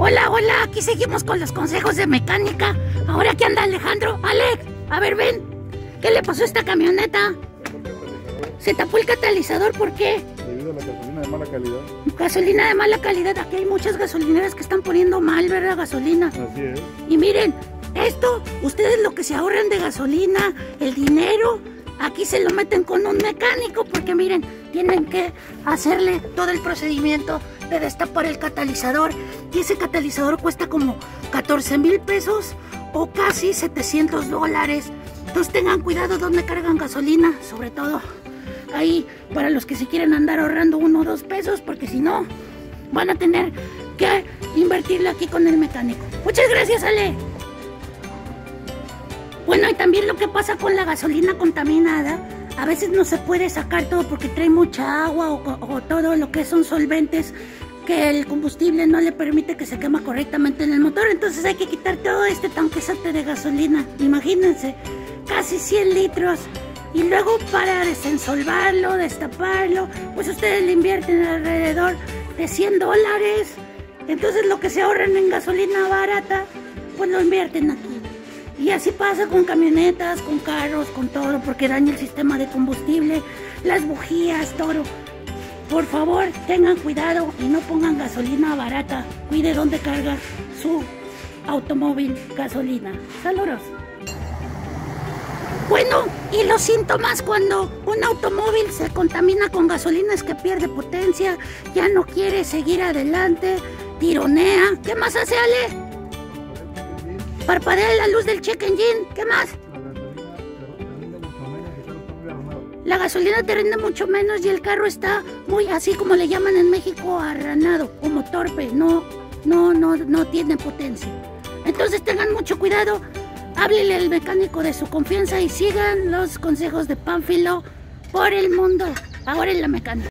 Hola, hola, aquí seguimos con los consejos de mecánica. Ahora que anda Alejandro. Alex, a ver, ven. ¿Qué le pasó a esta camioneta? Se tapó el catalizador, ¿por qué? Debido a la gasolina de mala calidad. Gasolina de mala calidad. Aquí hay muchas gasolineras que están poniendo mal, ¿verdad? Gasolina. Así es. Y miren, esto, ustedes lo que se ahorran de gasolina, el dinero, aquí se lo meten con un mecánico porque miren, tienen que hacerle todo el procedimiento de destapar el catalizador y ese catalizador cuesta como 14 mil pesos o casi 700 dólares. Entonces tengan cuidado donde cargan gasolina, sobre todo ahí para los que se quieren andar ahorrando uno o dos pesos porque si no van a tener que invertirlo aquí con el mecánico. Muchas gracias, Ale. Bueno, y también lo que pasa con la gasolina contaminada, a veces no se puede sacar todo porque trae mucha agua o, o todo lo que son solventes que el combustible no le permite que se quema correctamente en el motor. Entonces hay que quitar todo este tanquezote de gasolina. Imagínense, casi 100 litros. Y luego para desensolvarlo, destaparlo, pues ustedes le invierten alrededor de 100 dólares. Entonces lo que se ahorran en gasolina barata, pues lo invierten aquí. Y así pasa con camionetas, con carros, con todo, porque daña el sistema de combustible, las bujías, todo. Por favor, tengan cuidado y no pongan gasolina barata. Cuide dónde carga su automóvil gasolina. Saludos. Bueno, y los síntomas cuando un automóvil se contamina con gasolina es que pierde potencia, ya no quiere seguir adelante, tironea. ¿Qué más hace Ale? Parpadea la luz del check engine. ¿Qué más? La gasolina te rinde mucho menos y el carro está muy así como le llaman en México arranado, como torpe, no, no, no, no tiene potencia. Entonces tengan mucho cuidado, háblele al mecánico de su confianza y sigan los consejos de Pánfilo por el mundo. Ahora en la mecánica.